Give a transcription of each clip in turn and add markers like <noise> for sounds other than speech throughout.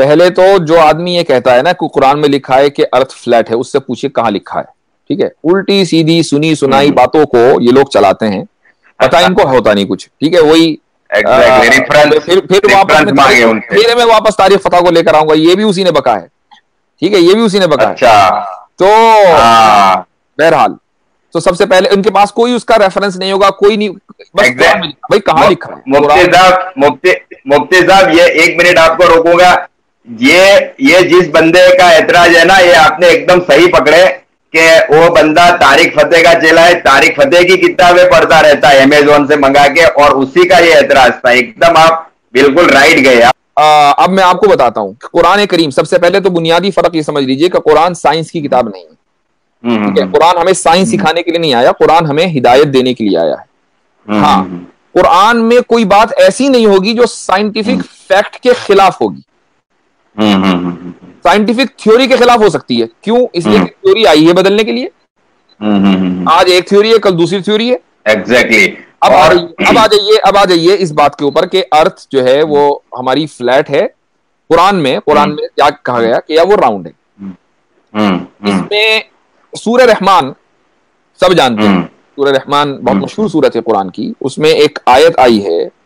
पहले तो जो आदमी ये कहता है ना कि कुरान में लिखा है कि अर्थ फ्लैट है उससे पूछिए कहाँ लिखा है ठीक है? उल्टी सीधी सुनी सुनाई हम्म। बातों को ये लोग चलाते हैं। पता इनको होता नहीं कुछ ठीक है? वही Exactly, आ, फिर फिर वापस मैं। फिर वापस तारीख फतह को लेकर आऊँगा ये भी उसी ने बका है ठीक है? ये भी उसी ने बका है। अच्छा। तो हाँ। बहरहाल तो सबसे पहले उनके पास कोई उसका रेफरेंस नहीं होगा कोई नहीं बस Exact- कुरान में लिखा- भाई कहाँ लिखा है? मुफ्ती साहब मुफ्ती मुफ्ती साहब ये एक मिनट आपको रोकूँगा ये ये जिस बंदे का एतराज़ है ना ये आपने एकदम सही पकड़े कि वो बंदा तारिक फतेह का चेला है। तारिक फतेह की किताबें पढ़ता रहता है अमेजोन से मंगा के और उसी का ये एतराज़ था। एकदम आप बिल्कुल राइट गए आप। आ, अब मैं आपको बताता हूँ कुरान करीम सबसे पहले तो बुनियादी फ़र्क ये समझ लीजिए कि कुरान साइंस की किताब नहीं है। हम्म, ठीक है? कुरान हमें साइंस सिखाने के लिए नहीं आया कुरान हमें हिदायत देने के लिए आया है। हम्म, हाँ हम्म, कुरान में कोई बात ऐसी नहीं होगी जो साइंटिफिक फैक्ट के खिलाफ होगी। हम्म, हम्म, हम्म, साइंटिफिक थ्योरी के खिलाफ हो सकती है। क्यों? इसलिए हम्म। थ्योरी आई है बदलने के लिए। हम्म, हम्म, हम्म, आज एक थ्योरी है कल दूसरी थ्योरी है। एग्जैक्टली अब और अब आ जाइए अब आ जाइए इस बात के ऊपर कि अर्थ जो है वो हमारी फ्लैट है। कुरान में कुरान हम्म। में क्या कहा गया कि या वो राउंड है। हम्म, हम्म, इसमें सूर्य रहमान सब जानते हैं। हम्म। सूर्य रहमान बहुत हम्म। मशहूर सूरत है कुरान की। उसमें एक आयत आई है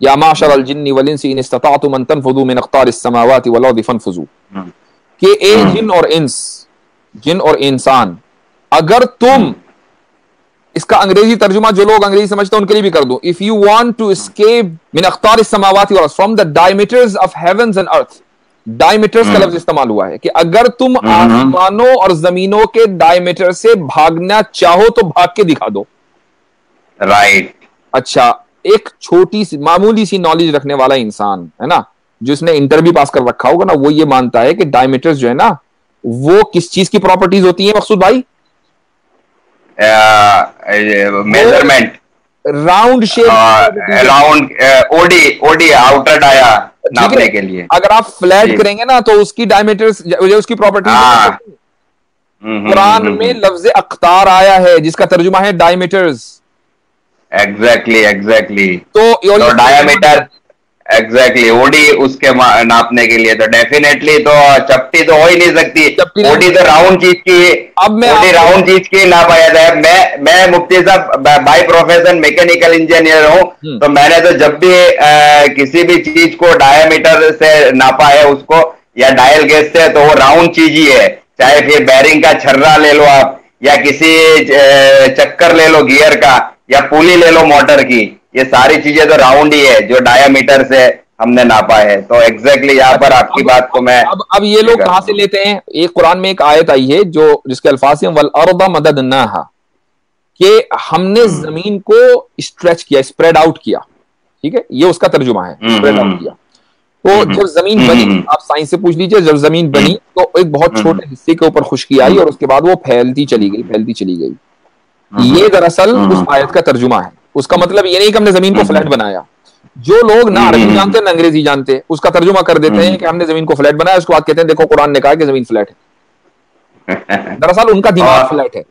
या माशर अल जिन्नी इन इस्ततातुम अन तनफुजू मिन अख्तार इस्समावाति वल अर्दि फनफुजू कि ए। जिन और इंस जिन और इंसान अगर तुम इसका अंग्रेज़ी तर्जुमा जो लोग अंग्रेज़ी समझते हैं उनके लिए भी कर दूँ if you want to escape मिन अख्तार समावाति वल from the diameters of heavens and earth diameters का। लफ्ज इस्तेमाल हुआ है कि अगर तुम। आसमानों और जमीनों के डायमीटर से भागना चाहो तो भाग के दिखा दो राइट अच्छा एक छोटी सी मामूली सी नॉलेज रखने वाला इंसान है ना? जिसने इंटर भी पास कर रखा होगा ना वो ये मानता है कि डायमीटर्स जो है ना वो किस चीज़ की प्रॉपर्टीज़ होती है मकसूद भाई? Measurement round shape round OD OD outer dia नापने के लिए. अगर आप फ्लैट करेंगे ना तो उसकी डायमीटर्स उसकी प्रॉपर्टी हाँ। हम्म, हम्म, कुरान हम्म, में लफ्ज अख्तार आया है जिसका तर्जुमा है डायमीटर्स एग्जैक्टली एग्जैक्टली तो डायमीटर एग्जैक्टली ओडी उसके नापने के लिए तो डेफिनेटली तो चपटी तो हो ही नहीं सकती. ओडी तो राउंड चीज़ की अब मैं ओडी राउंड चीज़ की ना पाया जाए मैं मैं मुफ्ती साहब बाय प्रोफेशन मैकेनिकल इंजीनियर हूँ. हम्म। तो मैंने तो जब भी अ, किसी भी चीज़ को डायमीटर से नापा है उसको या डायल गेज से तो वो राउंड चीज़ ही है. चाहे फिर बैरिंग का छर्रा ले लो आप या किसी चक्कर ले लो गियर का या पुली ले लो मोटर की ये सारी चीज़ें तो राउंड ही है जो डायमीटर से हमने नापा है तो एग्जैक्टली exactly यहाँ पर आपकी अब- बात को मैं अब अब ये लोग कहाँ से लेते हैं एक कुरान में एक आयत आई है जो जिसके अल्फाज हैं वल अर्दा मदद कि हमने हम्म। ज़मीन को स्ट्रेच किया स्प्रेड आउट किया ठीक है ये उसका तर्जुमा है हम्म, स्प्रेड हम्म। आउट किया तो हम्म, जब ज़मीन हम्म, बनी हम्म। आप साइंस से पूछ लीजिए जब ज़मीन बनी तो एक बहुत हम्म। छोटे हिस्से के ऊपर खुशकी आई और उसके बाद वो फैलती चली गई फैलती चली गई हम्म। ये दरअसल हम्म। उस आयत का तर्जुमा है उसका मतलब ये नहीं कि हमने ज़मीन को हम्म। फ्लैट बनाया जो लोग ना हम्म। अरबी जानते ना अंग्रेज़ी जानते उसका तर्जुमा कर देते हैं कि हमने ज़मीन को फ्लैट बनाया उसको बाद कहते हैं देखो कुरान ने कहा कि ज़मीन फ्लैट है <laughs> दरअसल उनका दिमाग फ्लैट है